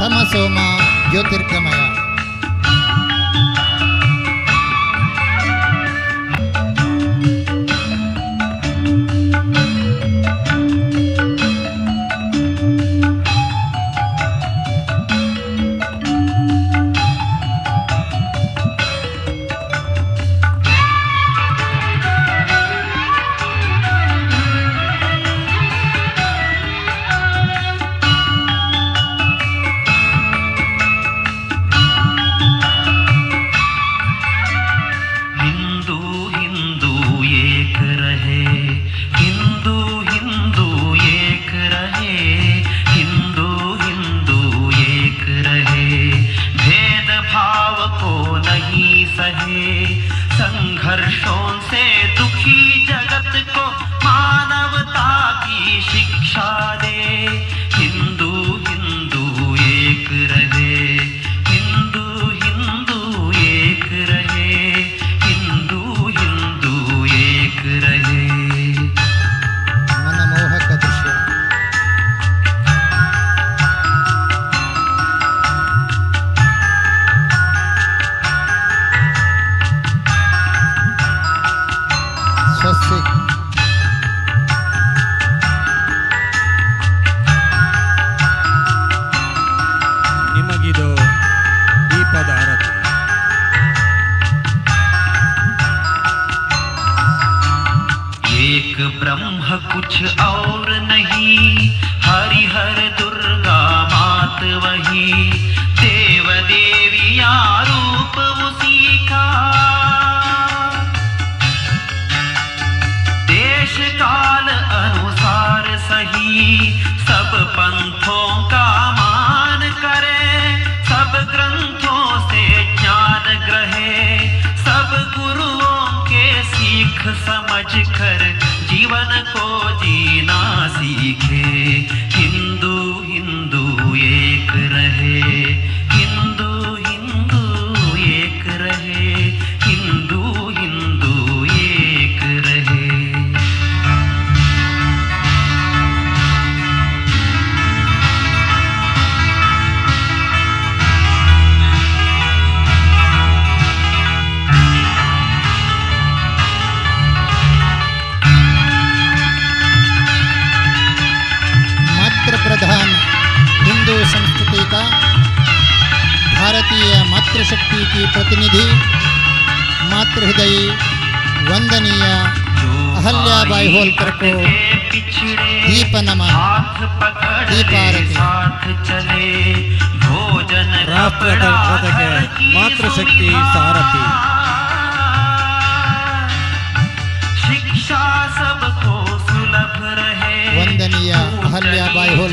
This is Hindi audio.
तमसोमा ज्योतिर्गमया पदारत एक ब्रह्म कुछ और नहीं हरिहर दुर्गा मात वही देव समझ कर हृदय मातृशक्ति की प्रतिनिधि मातृहृदयी वंदनीय अहल्याबाई होलकर को दीप नम मातृशक्ति सारथी शिक्षा सबको सुलभ रहे वंदनीय अहल्याबाई होल